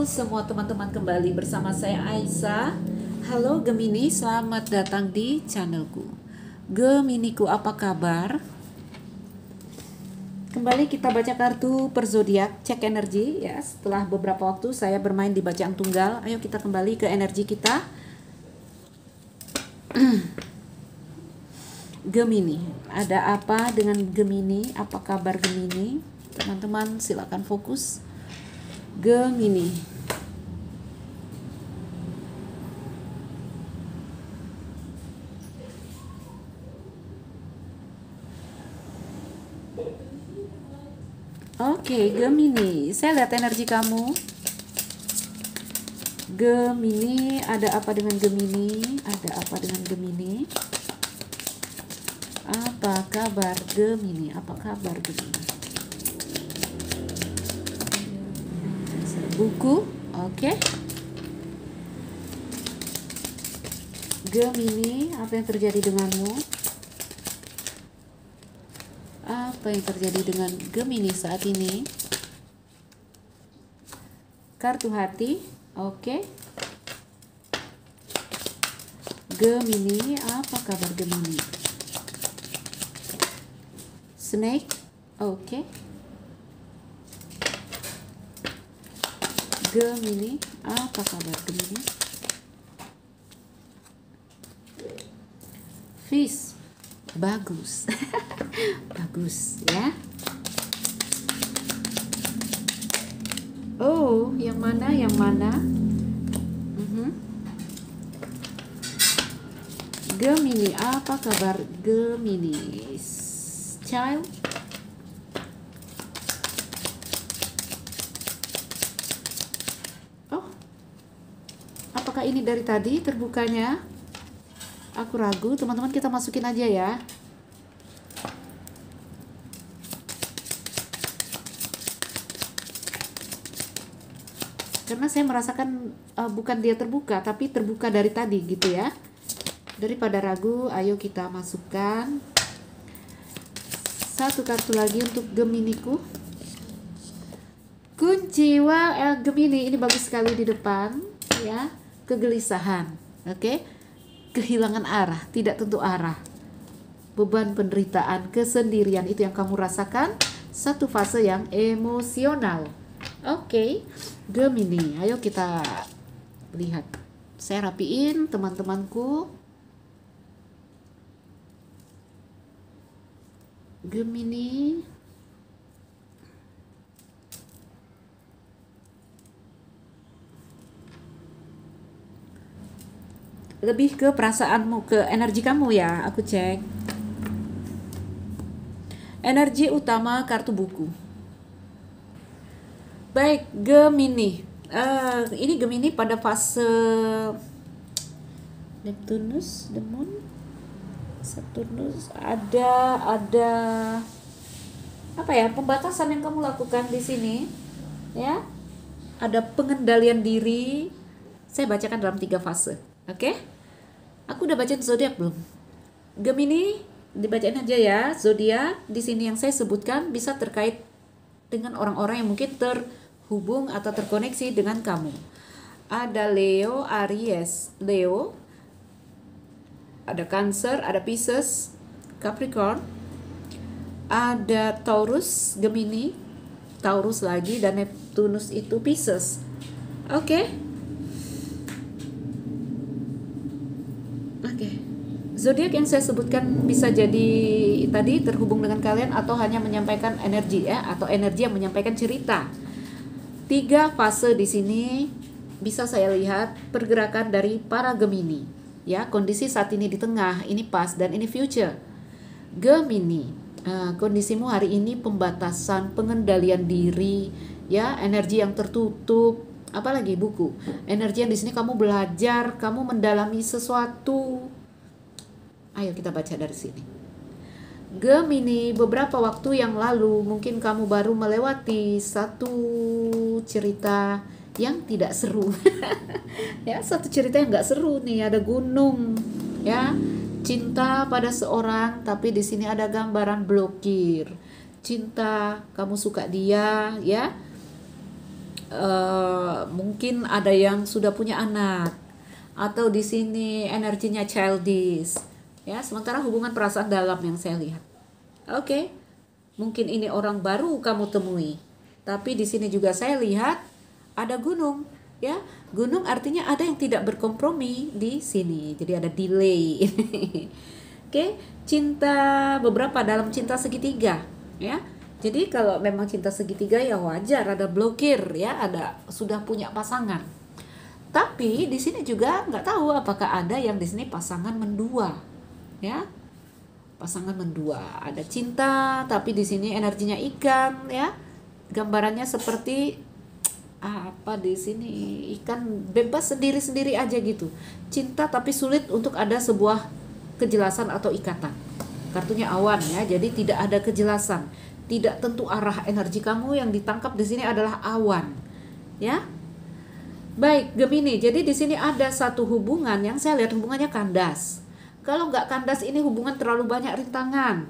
Semua teman-teman kembali bersama saya Aisyah. Halo Gemini, selamat datang di channelku. Geminiku apa kabar? Kembali kita baca kartu per zodiak, cek energi ya. Setelah beberapa waktu saya bermain di bacaan tunggal, ayo kita kembali ke energi kita. Gemini, ada apa dengan Gemini? Apa kabar Gemini? Teman-teman silakan fokus. Gemini. Oke, Gemini. Saya lihat energi kamu. Gemini, ada apa dengan Gemini? Ada apa dengan Gemini? Apa kabar Gemini? Apa kabar Gemini? Buku oke okay. Gemini apa yang terjadi denganmu apa yang terjadi dengan Gemini saat ini kartu hati oke okay. Gemini apa kabar Gemini snake oke okay. Gemini, apa kabar Gemini? Fish, bagus, bagus ya. Oh, yang mana? Yang mana? Mhm. Gemini, apa kabar Gemini? Child, apakah ini dari tadi terbukanya? Aku ragu, teman-teman kita masukin aja ya. Karena saya merasakan uh, bukan dia terbuka, tapi terbuka dari tadi gitu ya. Daripada ragu, ayo kita masukkan satu kartu lagi untuk Geminiku. Kunci wah eh, Gemini ini bagus sekali di depan ya kegelisahan, oke? Okay? Kehilangan arah, tidak tentu arah. Beban penderitaan, kesendirian itu yang kamu rasakan, satu fase yang emosional. Oke, okay. Gemini, ayo kita lihat. Saya rapiin teman-temanku. Gemini, lebih ke perasaanmu, ke energi kamu ya, aku cek. Energi utama kartu buku. Baik, Gemini. Uh, ini Gemini pada fase Neptunus, the moon, Saturnus, ada ada apa ya pembatasan yang kamu lakukan di sini, ya? Ada pengendalian diri. Saya bacakan dalam tiga fase. Oke? Okay? Aku udah bacain zodiak belum? Gemini dibacain aja ya. Zodiak di sini yang saya sebutkan bisa terkait dengan orang-orang yang mungkin terhubung atau terkoneksi dengan kamu. Ada Leo, Aries, Leo. Ada Cancer, ada Pisces, Capricorn. Ada Taurus, Gemini, Taurus lagi dan Neptunus itu Pisces. Oke. Okay? Zodiak yang saya sebutkan bisa jadi tadi terhubung dengan kalian atau hanya menyampaikan energi ya atau energi yang menyampaikan cerita. Tiga fase di sini bisa saya lihat pergerakan dari para Gemini. Ya, kondisi saat ini di tengah, ini pas dan ini future. Gemini, uh, kondisimu hari ini pembatasan, pengendalian diri, ya, energi yang tertutup, apalagi buku. Energi yang di sini kamu belajar, kamu mendalami sesuatu, Ayo kita baca dari sini. Gemini, beberapa waktu yang lalu mungkin kamu baru melewati satu cerita yang tidak seru. ya, satu cerita yang nggak seru nih, ada gunung, ya. Cinta pada seorang, tapi di sini ada gambaran blokir. Cinta, kamu suka dia, ya. uh, mungkin ada yang sudah punya anak atau di sini energinya childish ya sementara hubungan perasaan dalam yang saya lihat. Oke okay. mungkin ini orang baru kamu temui. Tapi di sini juga saya lihat ada gunung ya. Gunung artinya ada yang tidak berkompromi di sini. Jadi ada delay oke okay. cinta beberapa dalam cinta segitiga ya. Jadi kalau memang cinta segitiga ya wajar ada blokir ya. Ada sudah punya pasangan. Tapi di sini juga nggak tahu apakah ada yang di sini pasangan mendua, ya. Pasangan mendua, ada cinta tapi di sini energinya ikan, ya. Gambarannya seperti apa di sini ikan bebas sendiri-sendiri aja gitu. Cinta tapi sulit untuk ada sebuah kejelasan atau ikatan. Kartunya awan ya, jadi tidak ada kejelasan. Tidak tentu arah energi kamu yang ditangkap di sini adalah awan. Ya, Baik, Gemini. Jadi di sini ada satu hubungan yang saya lihat hubungannya kandas. Kalau nggak kandas ini hubungan terlalu banyak rintangan.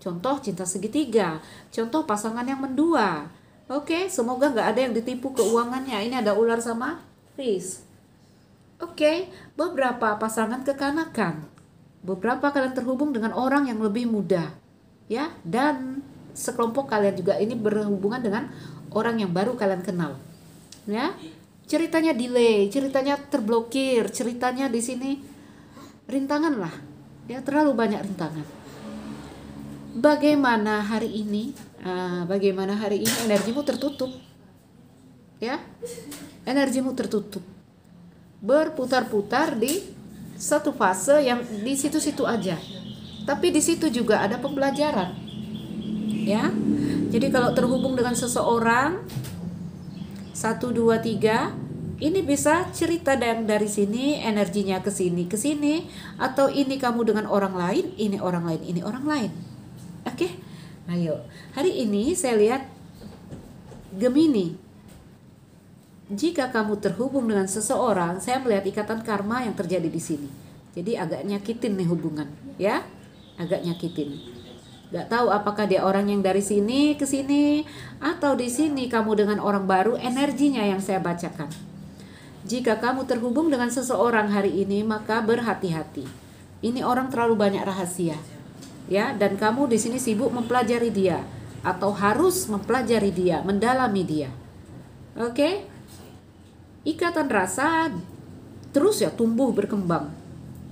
Contoh cinta segitiga, contoh pasangan yang mendua. Oke, semoga nggak ada yang ditipu keuangannya. Ini ada ular sama fish. Oke, beberapa pasangan kekanakan. Beberapa kalian terhubung dengan orang yang lebih muda. Ya, dan sekelompok kalian juga ini berhubungan dengan orang yang baru kalian kenal. Ya, ceritanya delay, ceritanya terblokir, ceritanya di sini rintangan lah. Ya, terlalu banyak rintangan. Bagaimana hari ini? Uh, bagaimana hari ini energimu tertutup? Ya. Energimu tertutup. Berputar-putar di satu fase yang di situ-situ aja. Tapi di situ juga ada pembelajaran. Ya. Jadi kalau terhubung dengan seseorang satu dua tiga ini bisa cerita dan dari sini energinya ke sini ke sini atau ini kamu dengan orang lain ini orang lain ini orang lain. Oke? Okay? ayo. Hari ini saya lihat Gemini. Jika kamu terhubung dengan seseorang saya melihat ikatan karma yang terjadi di sini. Jadi agak nyakitin nih hubungan ya? Agak nyakitin. Gak tahu apakah dia orang yang dari sini ke sini atau di sini kamu dengan orang baru energinya yang saya bacakan. Jika kamu terhubung dengan seseorang hari ini, maka berhati-hati. Ini orang terlalu banyak rahasia. Ya, dan kamu di sini sibuk mempelajari dia atau harus mempelajari dia, mendalami dia. Oke? Ikatan rasa terus ya tumbuh berkembang.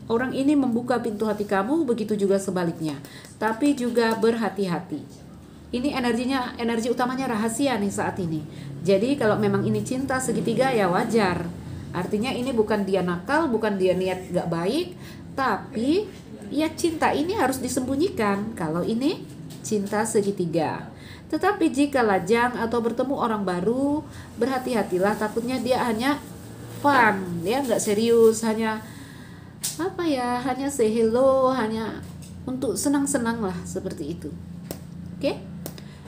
Orang ini membuka pintu hati kamu, begitu juga sebaliknya. Tapi juga berhati-hati. Ini energinya, energi utamanya rahasia nih saat ini. Jadi kalau memang ini cinta segitiga ya wajar. Artinya ini bukan dia nakal, bukan dia niat gak baik, tapi ya cinta ini harus disembunyikan. Kalau ini cinta segitiga. Tetapi jika lajang atau bertemu orang baru, berhati-hatilah takutnya dia hanya fun, ya nggak serius, hanya apa ya hanya say hello hanya untuk senang-senang lah seperti itu oke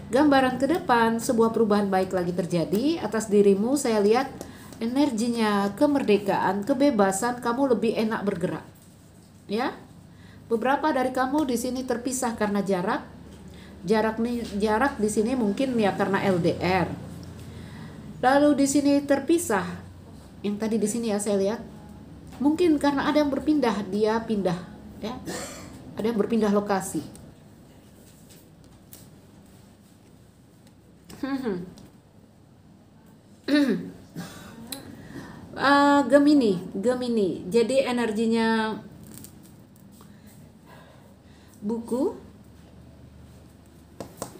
gambaran ke depan sebuah perubahan baik lagi terjadi atas dirimu saya lihat energinya kemerdekaan kebebasan kamu lebih enak bergerak. Ya? Beberapa dari kamu di sini terpisah karena jarak. Jarak nih jarak di sini mungkin ya karena LDR lalu di sini terpisah. Yang tadi di sini ya saya lihat. Mungkin karena ada yang berpindah, dia pindah, ya. Ada yang berpindah lokasi. uh, Gemini, Gemini. Jadi energinya buku,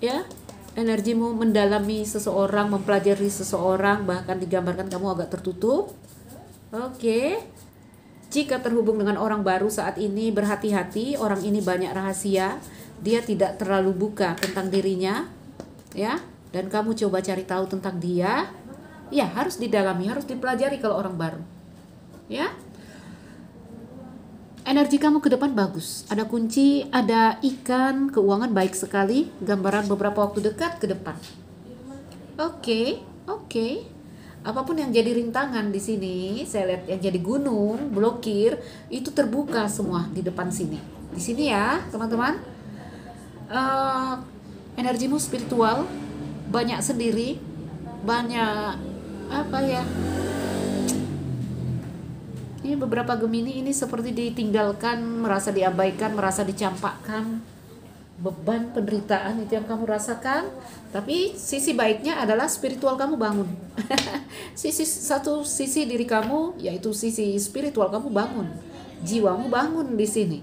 ya. Energimu mendalami seseorang, mempelajari seseorang, bahkan digambarkan kamu agak tertutup. Oke. Okay jika terhubung dengan orang baru saat ini, berhati-hati, orang ini banyak rahasia, dia tidak terlalu buka tentang dirinya, ya. Dan kamu coba cari tahu tentang dia, ya harus didalami, harus dipelajari kalau orang baru, ya. Energi kamu ke depan bagus, ada kunci, ada ikan, keuangan baik sekali, gambaran beberapa waktu dekat ke depan. Oke, okay, oke. Okay apa pun yang jadi rintangan di sini saya lihat yang jadi gunung blokir itu terbuka semua di depan sini di sini ya teman-teman uh, energimu spiritual banyak sendiri banyak apa ya? Ini beberapa Gemini ini seperti ditinggalkan merasa diabaikan merasa dicampakkan. Beban penderitaan itu yang kamu rasakan. Tapi sisi baiknya adalah spiritual kamu bangun. Sisi satu sisi diri kamu yaitu sisi spiritual kamu bangun. Jiwamu bangun di sini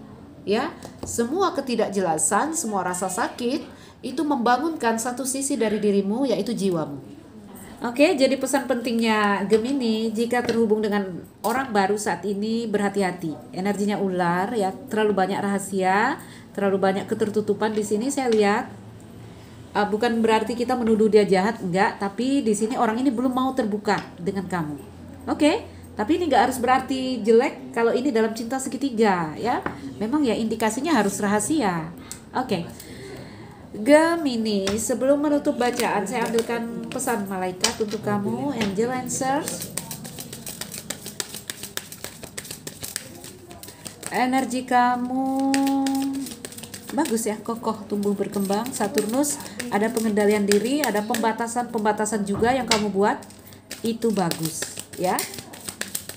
ya. Semua ketidakjelasan semua rasa sakit itu membangunkan satu sisi dari dirimu yaitu jiwamu Oke, jadi pesan pentingnya Gemini jika terhubung dengan orang baru saat ini berhati-hati. Energinya ular ya, terlalu banyak rahasia, terlalu banyak ketertutupan di sini saya lihat. Uh, bukan berarti kita menuduh dia jahat enggak. Tapi di sini orang ini belum mau terbuka dengan kamu. Oke tapi ini enggak harus berarti jelek kalau ini dalam cinta segitiga ya. Memang ya indikasinya harus rahasia. Oke okay. Gemini, sebelum menutup bacaan saya ambilkan pesan malaikat untuk kamu, angel answers. Energi kamu bagus ya kokoh tumbuh berkembang. Saturnus ada pengendalian diri ada pembatasan pembatasan juga yang kamu buat. Itu bagus ya.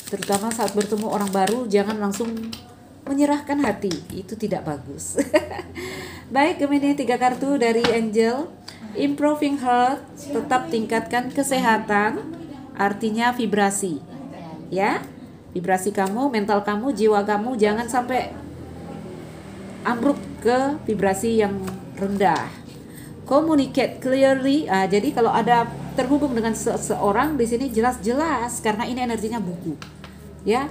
Terutama saat bertemu orang baru jangan langsung menyerahkan hati. Itu tidak bagus baik Gemini tiga kartu dari Angel improving health tetap tingkatkan kesehatan artinya vibrasi ya vibrasi kamu mental kamu jiwa kamu jangan sampai ambruk ke vibrasi yang rendah. Communicate clearly. Ah, jadi kalau ada terhubung dengan seseorang di sini jelas-jelas karena ini energinya buku. Ya.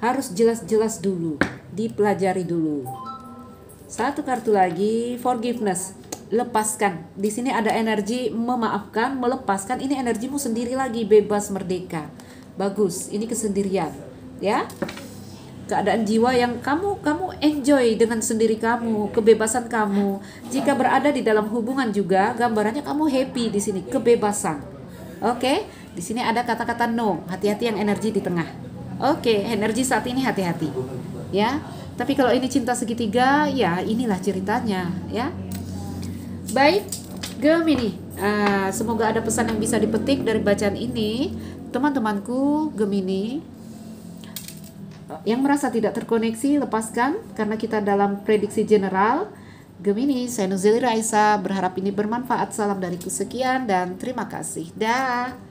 Harus jelas-jelas dulu, dipelajari dulu. Satu kartu lagi, forgiveness. Lepaskan. Di sini ada energi memaafkan, melepaskan. Ini energimu sendiri lagi, bebas merdeka. Bagus. Ini kesendirian, ya keadaan jiwa yang kamu kamu enjoy dengan sendiri kamu, kebebasan kamu. Jika berada di dalam hubungan juga, gambarannya kamu happy di sini, kebebasan. Oke, di sini ada kata-kata no, hati-hati yang energi di tengah. Oke, energi saat ini hati-hati. Ya. Tapi kalau ini cinta segitiga, ya inilah ceritanya, ya. Baik, Gemini. Uh, semoga ada pesan yang bisa dipetik dari bacaan ini. Teman-temanku Gemini, yang merasa tidak terkoneksi, lepaskan karena kita dalam prediksi general. Gemini, saya Nuzeli Raisa, berharap ini bermanfaat. Salam dariku sekian dan terima kasih. Dah.